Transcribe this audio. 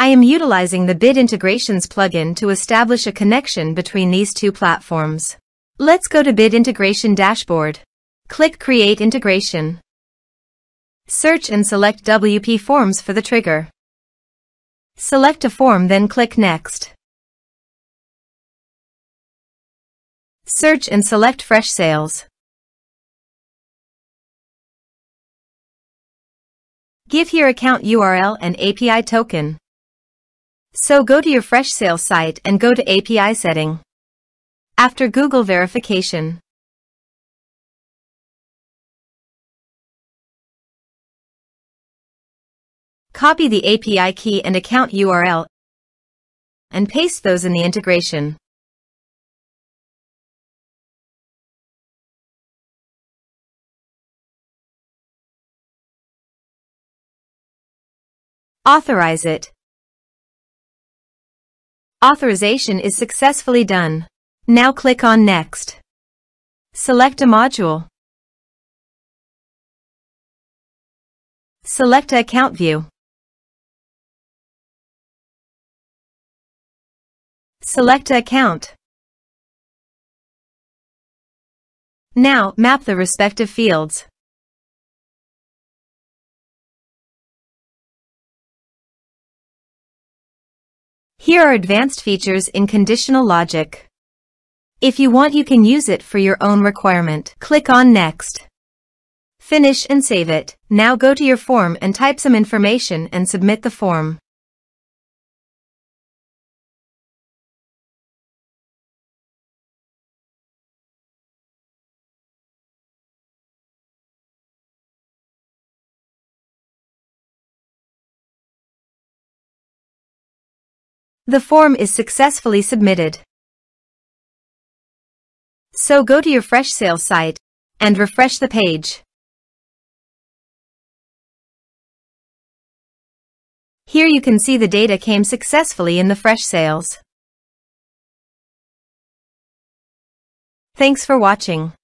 I am utilizing the Bit Integrations plugin to establish a connection between these two platforms. Let's go to Bit Integration Dashboard. Click Create Integration. Search and select WPForms for the trigger. Select a form then click Next. Search and select Freshsales. Give here account URL and API token. So go to your Freshsales site and go to API setting. After Google verification. Copy the API key and account URL and paste those in the integration. Authorize it. Authorization is successfully done. Now click on Next. Select a module. Select a account view. Select account. Now, map the respective fields. Here are advanced features in conditional logic. If you want you can use it for your own requirement. Click on Next. Finish and save it. Now go to your form and type some information and submit the form. The form is successfully submitted. So go to your Freshsales site and refresh the page. Here you can see the data came successfully in the Freshsales. Thanks for watching.